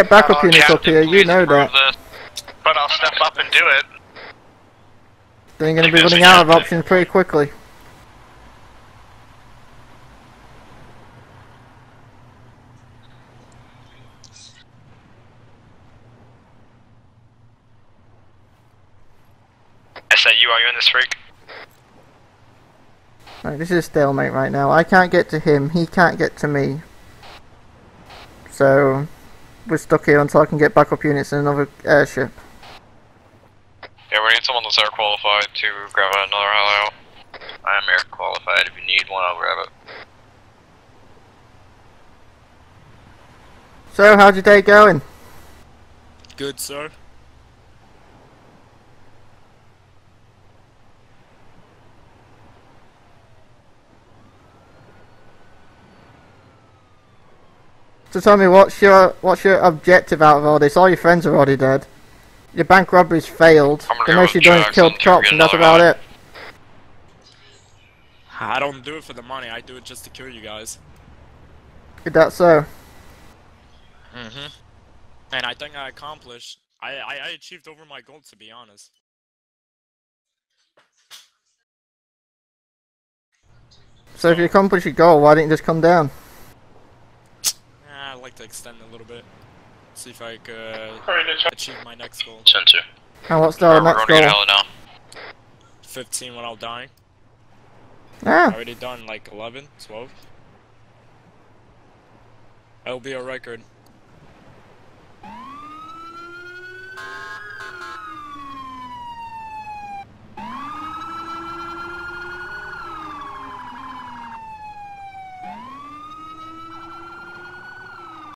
Get units up here, you know that. this. But I'll step up and do it. Then you're going to be running out of options pretty quickly. SAU, are you in this freak? Right, this is a stalemate right now. I can't get to him, he can't get to me. So, we're stuck here until I can get backup units and another airship. Yeah, we need someone that's air qualified to grab another helo. I am air qualified. If you need one, I'll grab it. So, how's your day going? Good, sir. So tell me, what's your what's your objective out of all this? All your friends are already dead. Your bank robbery's failed. The most you've done is Jackson killed cops, and that's about it. I don't do it for the money. I do it just to kill you guys. Is that so? Mm-hmm. And I think I accomplished. I, I I achieved over my goal, to be honest. So if you accomplish your goal, why didn't you just come down? I'd like to extend a little bit. See if I could uh, achieve my next goal. Sensor. And what's the we're next going get goal? helo now. 15 without dying. Ah, Already done like 11, 12. That'll be a record.